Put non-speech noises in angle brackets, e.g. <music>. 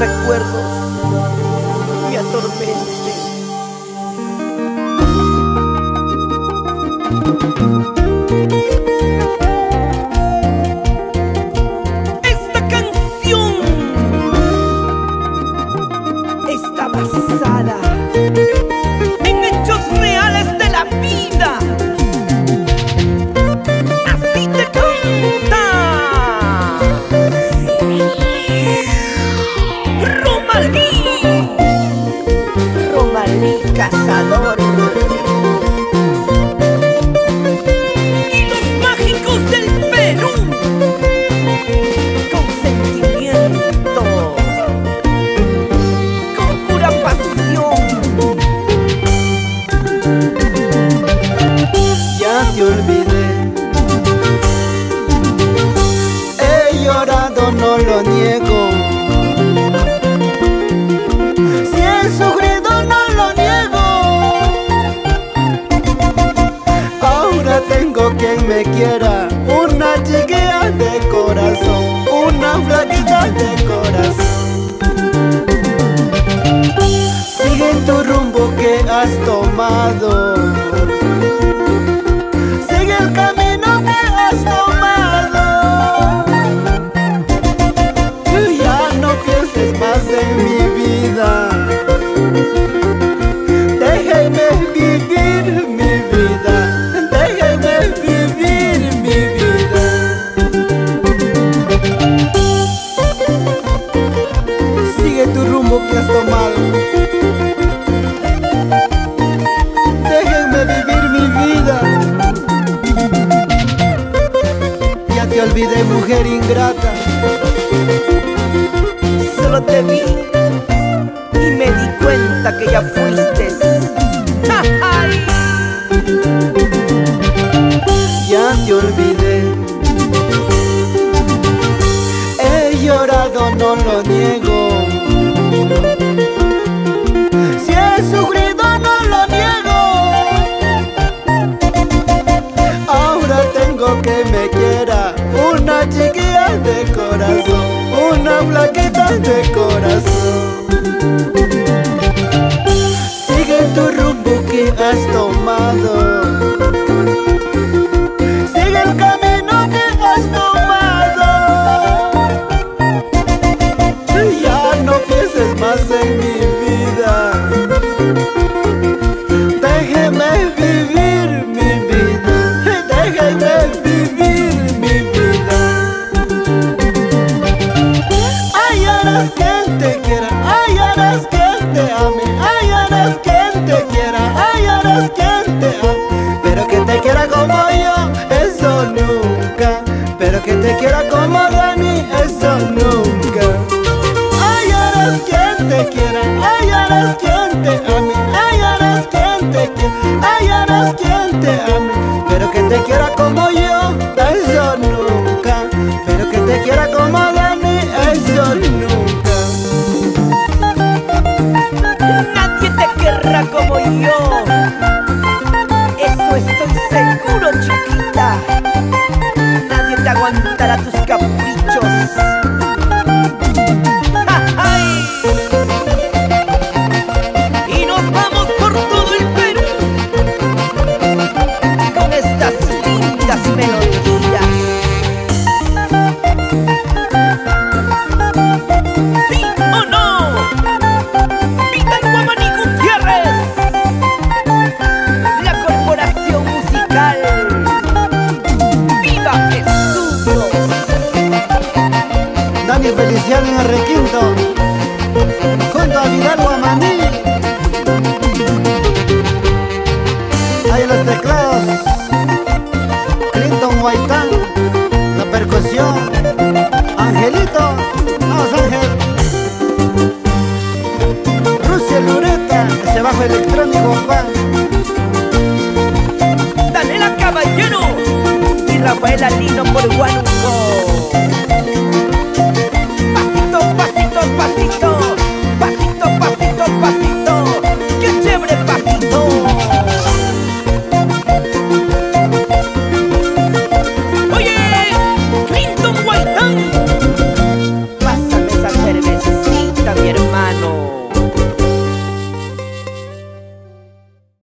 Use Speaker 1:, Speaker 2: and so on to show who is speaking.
Speaker 1: recuerdos. Romalí Romalí cazador.
Speaker 2: has tomado. olvidé mujer ingrata.
Speaker 1: Solo te vi y me di cuenta que ya fuiste. <laughs>
Speaker 2: Ya te olvidé. He llorado, no lo niego. chiquilla de corazón, una flaquita de corazón. como yo, eso nunca. Pero que te quiera como Dani, eso nunca.
Speaker 1: Nadie te querrá como yo.
Speaker 2: Angelito, vamos Ángel. Rusia Lureta, ese bajo electrónico, Juan.